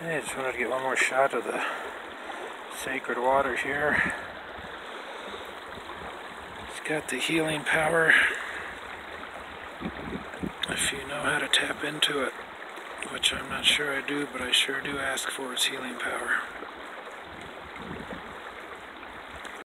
I just wanted to get one more shot of the sacred water here. It's got the healing power if you know how to tap into it, which I'm not sure I do, but I sure do ask for its healing power.